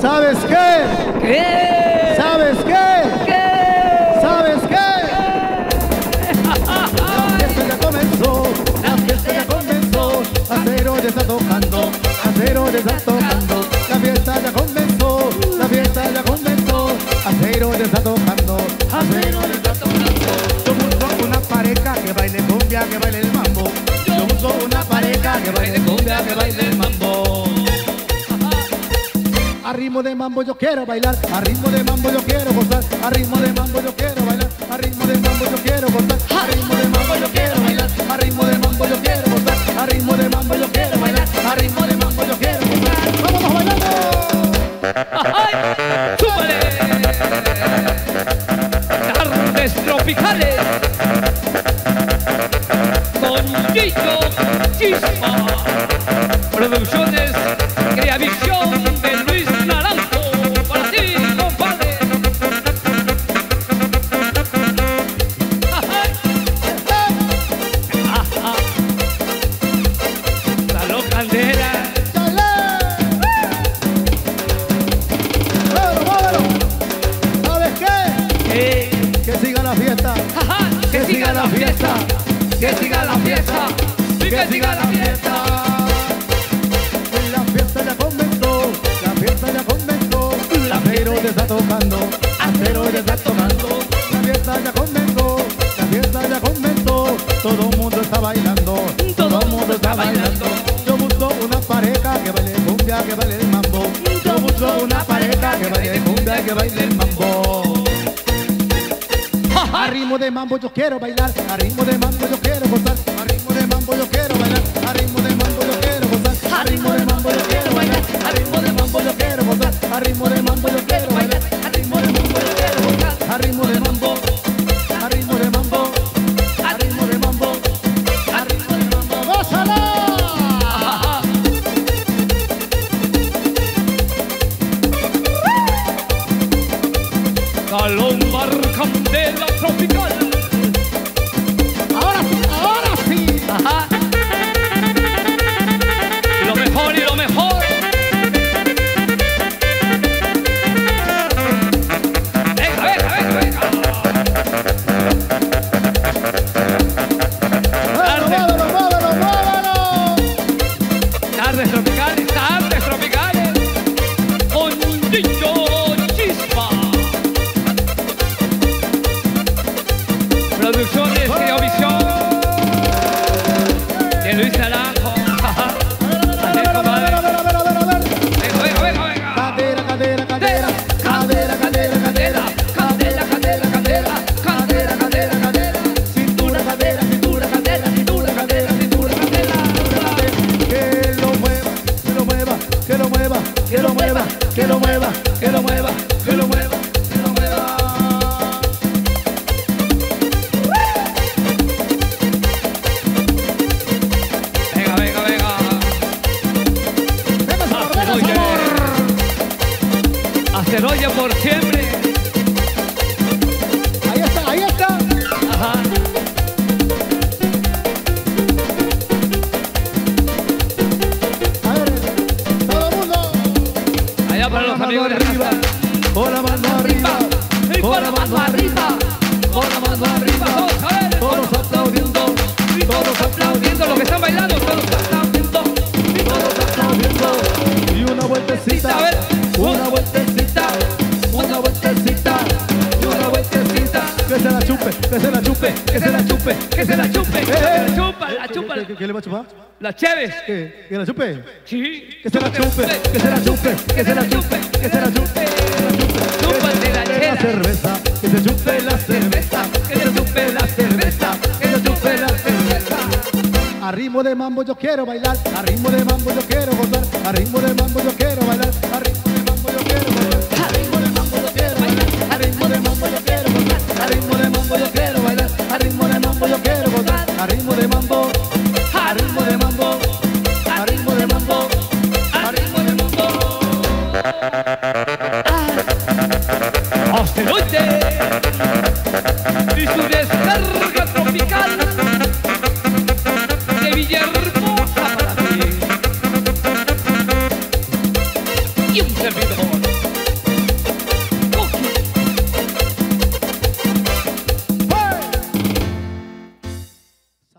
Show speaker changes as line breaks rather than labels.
¿Sabes qué?
¿Qué?
¿Sabes qué?
¿Qué?
¿Sabes qué? La fiesta ya comenzó, la fiesta ya comenzó, Acero ya está tocando, Acero ya está tocando, la fiesta ya comenzó, la fiesta ya comenzó, Acero ya está tocando, Acero ya está tocando. Yo busco una pareja que baile cumbia, que baile ritmo de mambo yo quiero bailar, a ritmo de mambo yo quiero gozar, a ritmo de mambo yo quiero bailar, a ritmo de mambo yo quiero gozar, a ritmo de mambo yo quiero bailar, a ritmo de mambo yo quiero gozar, a ritmo de mambo yo quiero bailar, a ritmo de mambo yo quiero gozar. ¡Vamos, vamos bailando!
¡Ay! ¡Súbale! Tardes tropicales. Con Gillo Chispa. Producciones
la fiesta,
que siga la fiesta, que siga la fiesta, que siga la fiesta.
La fiesta ya comenzó, la fiesta ya comenzó, Acero ya está tocando, Acero ya está tocando, la fiesta ya comenzó, la fiesta ya comenzó, todo el mundo está bailando, todo el mundo está bailando. Yo busco una pareja que baile cumbia, que baile el mambo. Yo busco una pareja que baile cumbia, que baile el mambo. Ritmo de mambo yo quiero bailar, a ritmo de mambo yo quiero gozar, a ritmo de mambo yo quiero bailar, a ritmo de mambo yo quiero gozar, a ritmo de mambo yo quiero bailar, a ritmo de mambo yo quiero gozar, a ritmo de mambo yo quiero bailar, a ritmo de mambo yo quiero gozar, a ritmo de mambo, a ritmo de mambo, a ritmo de mambo, a ritmo de mambo. ¡Gózala!
Salón Bar Candela Tropical.
Ahora sí, ahora sí.
Ajá. Y lo mejor y lo mejor. Venga, venga, venga, venga.
¡Muévelo, muévelo, muévelo, muévelo!
Tardes tropicales, tardes tropicales. Por siempre.
Ahí está, ahí está.
Ajá.
A ver, todo el mundo.
Allá para los amigos de
arriba, con la mano arriba,
Y con la mano arriba.
Chupe, que se la chupe,
Que se la chupe, que se la chupe, que se la chupa, la chupa.
¿Qué, le va a chupar?
La Chévez.
¿Qué? ¿Que la chupe?
Sí.
Que se la chupe, que se la chupe, que se la chupe, que se la chupe,
Chúpate la
la
chela.
cerveza, que se chupe la cerveza,
Que se chupe la cerveza.
que se chupe la cerveza. A ritmo de mambo yo quiero bailar, a ritmo de mambo yo quiero gozar, a ritmo de mambo yo quiero bailar, a ritmo
you can be the horn.